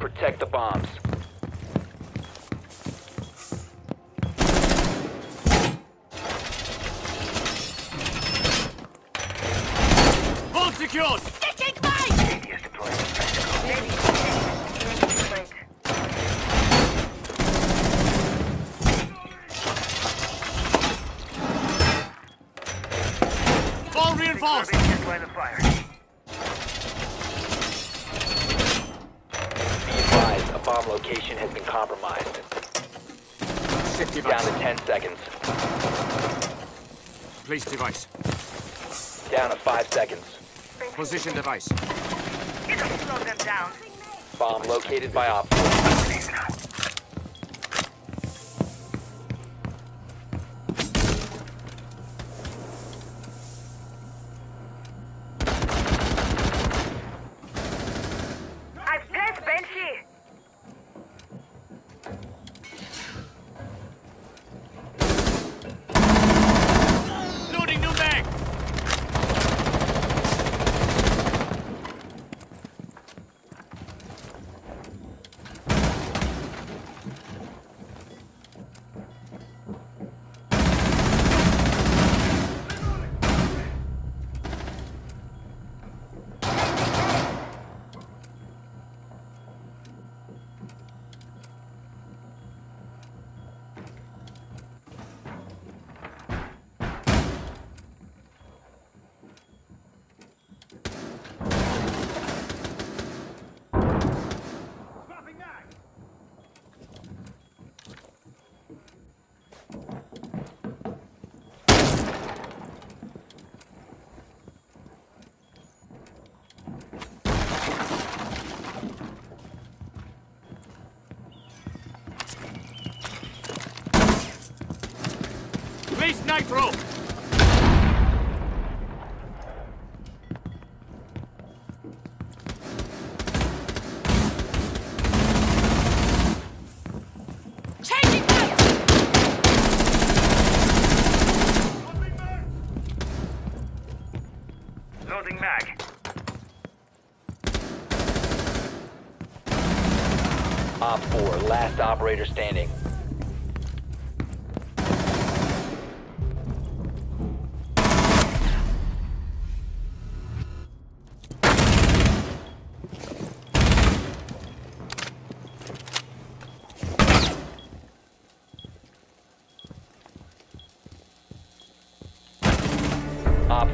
Protect the bombs. Hold secured! Taking mine! All reinforced! Be advised, a bomb location has been compromised. Shit Down to 10 seconds. Place device. Down to 5 seconds. Position device. Bomb located by Op 4. I've pressed Banshee. Nitro! Changing mine! Loading mag. Op 4, last operator standing.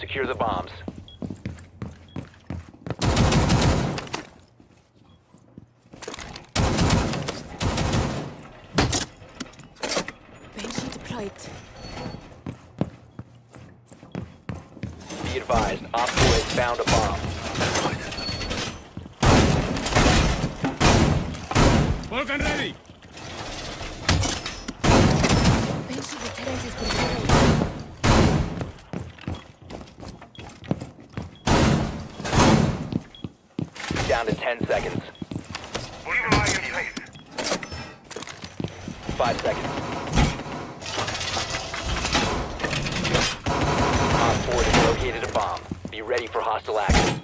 Secure the bombs. Banshee deployed. Be advised, Op found a bomb. Work and ready! Down to 10 seconds. 5 seconds. Op 4 has located a bomb. Be ready for hostile action.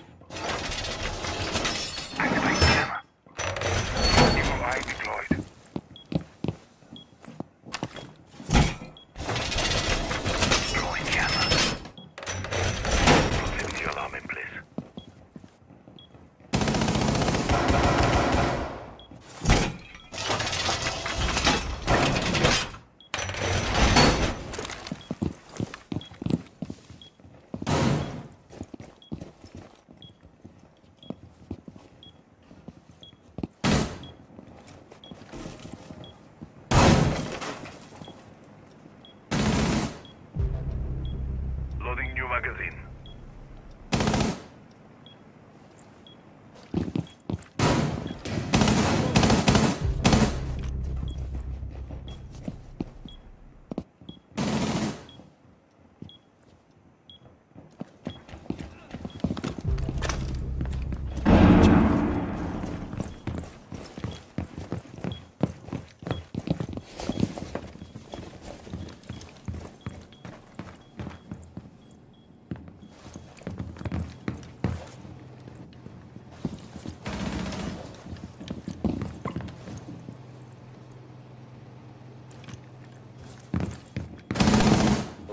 New magazine.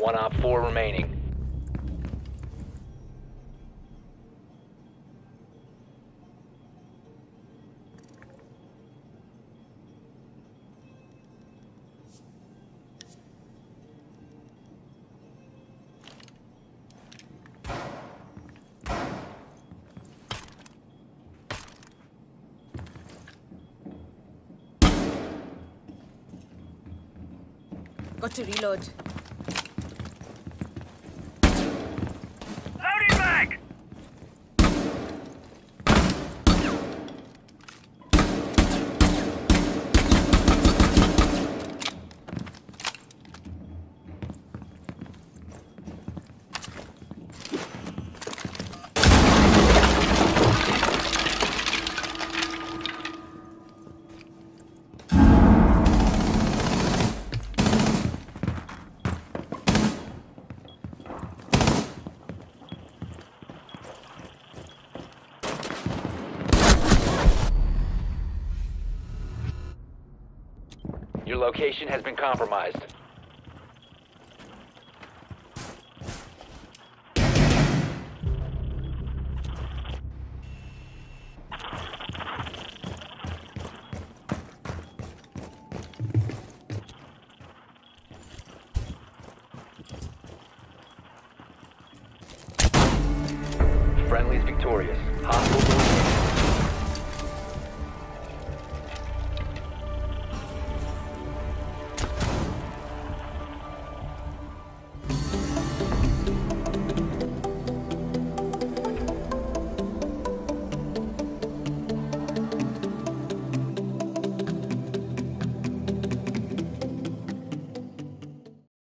One Op 4 remaining. Got to reload. Location has been compromised. Friendly's victorious. Hostiles